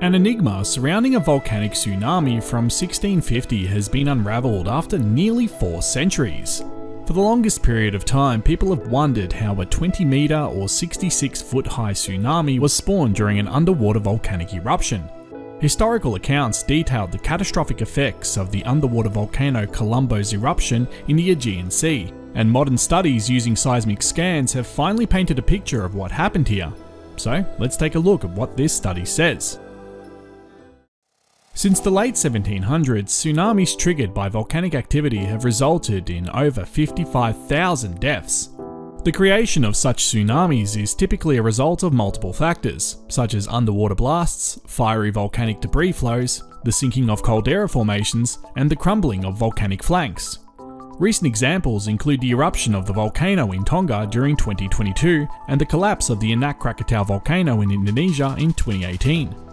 An enigma surrounding a volcanic tsunami from 1650 has been unravelled after nearly four centuries. For the longest period of time, people have wondered how a 20 metre or 66 foot high tsunami was spawned during an underwater volcanic eruption. Historical accounts detailed the catastrophic effects of the underwater volcano Kolumbo's eruption in the Aegean Sea, and modern studies using seismic scans have finally painted a picture of what happened here. So let's take a look at what this study says. Since the late 1700s, tsunamis triggered by volcanic activity have resulted in over 55,000 deaths. The creation of such tsunamis is typically a result of multiple factors, such as underwater blasts, fiery volcanic debris flows, the sinking of caldera formations, and the crumbling of volcanic flanks. Recent examples include the eruption of the volcano in Tonga during 2022 and the collapse of the Anak Krakatau volcano in Indonesia in 2018.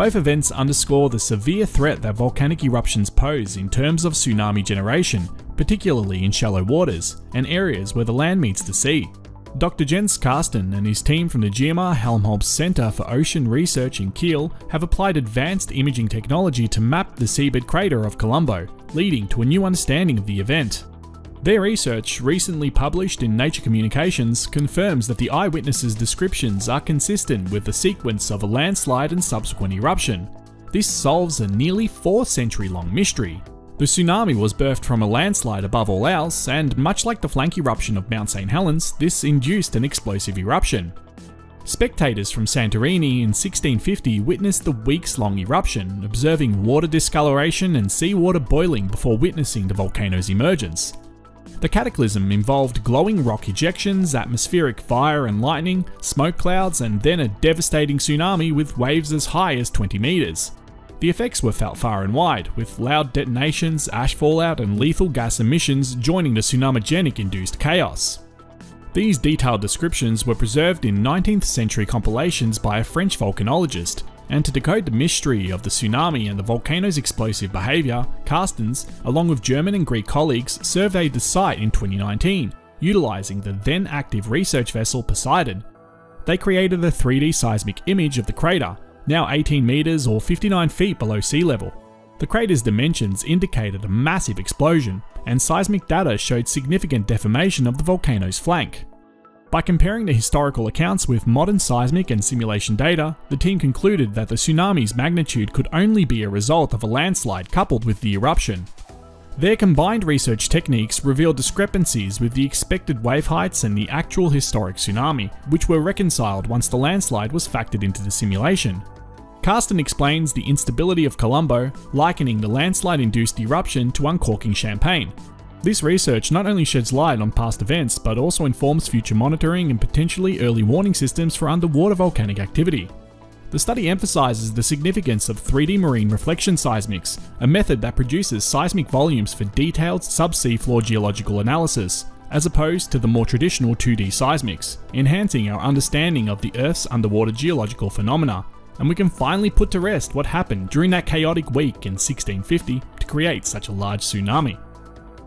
Both events underscore the severe threat that volcanic eruptions pose in terms of tsunami generation, particularly in shallow waters and areas where the land meets the sea. Dr. Jens Karsten and his team from the GEOMAR Helmholtz Center for Ocean Research in Kiel have applied advanced imaging technology to map the seabed crater of Kolumbo, leading to a new understanding of the event. Their research, recently published in Nature Communications, confirms that the eyewitnesses' descriptions are consistent with the sequence of a landslide and subsequent eruption. This solves a nearly 4 century long mystery. The tsunami was birthed from a landslide above all else, and much like the flank eruption of Mount St. Helens, this induced an explosive eruption. Spectators from Santorini in 1650 witnessed the weeks long eruption, observing water discoloration and seawater boiling before witnessing the volcano's emergence. The cataclysm involved glowing rock ejections, atmospheric fire and lightning, smoke clouds, and then a devastating tsunami with waves as high as 20 metres. The effects were felt far and wide, with loud detonations, ash fallout, and lethal gas emissions joining the tsunamigenic induced chaos. These detailed descriptions were preserved in 19th century compilations by a French volcanologist, and to decode the mystery of the tsunami and the volcano's explosive behaviour, Karstens, along with German and Greek colleagues, surveyed the site in 2019, utilising the then active research vessel Poseidon. They created a 3D seismic image of the crater, now 18 metres or 59 feet below sea level. The crater's dimensions indicated a massive explosion, and seismic data showed significant deformation of the volcano's flank. By comparing the historical accounts with modern seismic and simulation data, the team concluded that the tsunami's magnitude could only be a result of a landslide coupled with the eruption. Their combined research techniques revealed discrepancies with the expected wave heights and the actual historic tsunami, which were reconciled once the landslide was factored into the simulation. Karsten explains the instability of Kolumbo, likening the landslide induced eruption to uncorking champagne, this research not only sheds light on past events, but also informs future monitoring and potentially early warning systems for underwater volcanic activity. The study emphasises the significance of 3D marine reflection seismics, a method that produces seismic volumes for detailed subsea floor geological analysis, as opposed to the more traditional 2D seismics, enhancing our understanding of the Earth's underwater geological phenomena. And we can finally put to rest what happened during that chaotic week in 1650 to create such a large tsunami.